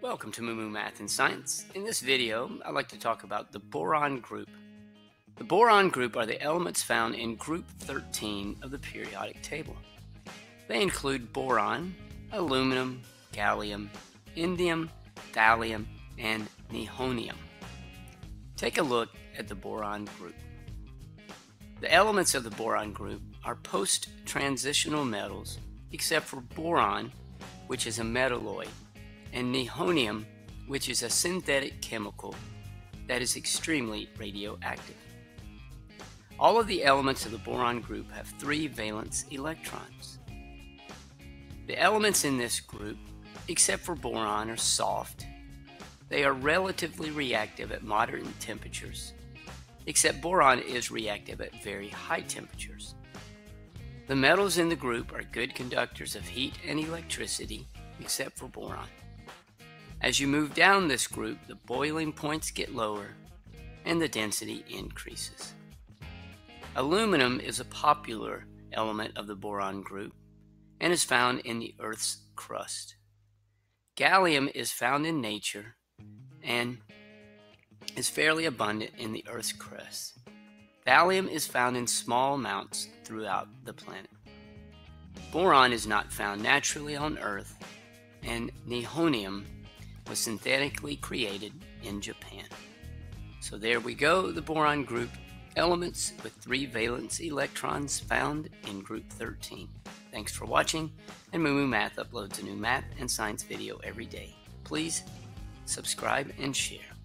Welcome to Moo Math and Science. In this video, I'd like to talk about the boron group. The boron group are the elements found in group 13 of the periodic table. They include boron, aluminum, gallium, indium, thallium, and nihonium. Take a look at the boron group. The elements of the boron group are post-transitional metals except for boron, which is a metalloid, and nihonium, which is a synthetic chemical that is extremely radioactive. All of the elements of the boron group have three valence electrons. The elements in this group, except for boron, are soft. They are relatively reactive at moderate temperatures, except boron is reactive at very high temperatures. The metals in the group are good conductors of heat and electricity, except for boron. As you move down this group, the boiling points get lower and the density increases. Aluminum is a popular element of the boron group and is found in the Earth's crust. Gallium is found in nature and is fairly abundant in the Earth's crust. Thallium is found in small amounts throughout the planet. Boron is not found naturally on Earth, and nihonium was synthetically created in Japan. So there we go, the boron group elements with three valence electrons found in group 13. Thanks for watching, and Moo Math uploads a new math and science video every day. Please subscribe and share.